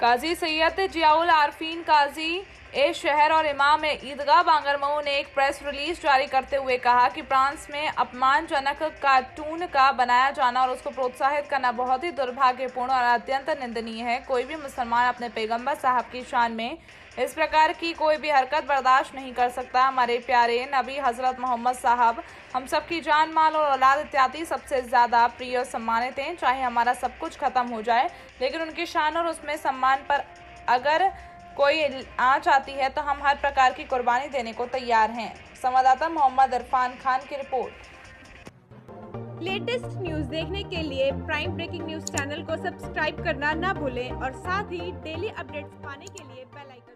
ਕਾਜ਼ੀ ਸੈਦ ਜਿਆਉਲ ਆਰਫੀਨ ਕਾਜ਼ੀ ए शहर और इमाम ईदगाह बांगरमऊ ने एक प्रेस रिलीज़ जारी करते हुए कहा कि फ्रांस में अपमानजनक कार्टून का बनाया जाना और उसको प्रोत्साहित करना बहुत ही दुर्भाग्यपूर्ण और अत्यंत निंदनीय है। कोई भी मुसलमान अपने पैगंबर साहब की शान में इस प्रकार की कोई भी हरकत बर्दाश्त नहीं कर सकता। हमारे प्यारे नबी हज़रत मोहम्मद साहब, हम सब की जान माल और औलाद इत्यादि सबसे ज़्यादा प्रिय और सम्मानित हैं। चाहे हमारा सब कुछ ख़त्म हो जाए, लेकिन उनकी शान और उसमें सम्मान पर अगर कोई आँच आती है तो हम हर प्रकार की कुर्बानी देने को तैयार हैं। संवाददाता मोहम्मद इरफान खान की रिपोर्ट। लेटेस्ट न्यूज़ देखने के लिए प्राइम ब्रेकिंग न्यूज़ चैनल को सब्सक्राइब करना ना भूलें और साथ ही डेली अपडेट्स पाने के लिए बेल आइकन